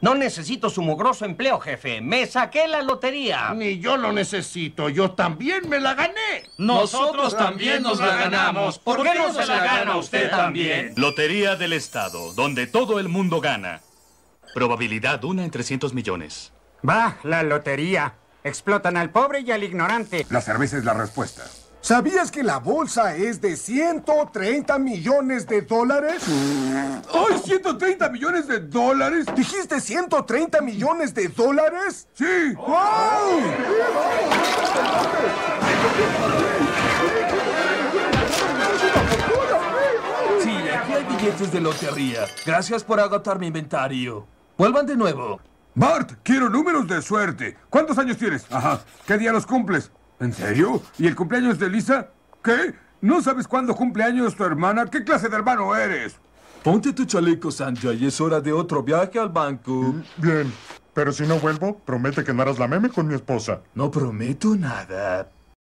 No necesito su mugroso empleo, jefe. Me saqué la lotería. Ni yo lo necesito. Yo también me la gané. Nosotros también nos la ganamos. ¿Por qué no se la gana usted también? Lotería del Estado, donde todo el mundo gana. Probabilidad una en 300 millones. Va, la lotería. Explotan al pobre y al ignorante. La cerveza es la respuesta. ¿Sabías que la bolsa es de 130 millones de dólares? ¡Ay, 130 millones de dólares! ¿Dijiste 130 millones de dólares? ¡Sí! ¡Wow! Sí, aquí hay billetes de lotería. Gracias por agotar mi inventario. Vuelvan de nuevo. Bart, quiero números de suerte. ¿Cuántos años tienes? Ajá. ¿Qué día los cumples? ¿En serio? ¿Y el cumpleaños de Lisa? ¿Qué? ¿No sabes cuándo cumple años tu hermana? ¿Qué clase de hermano eres? Ponte tu chaleco, Sanjay. Es hora de otro viaje al banco. Bien, pero si no vuelvo, promete que no harás la meme con mi esposa. No prometo nada.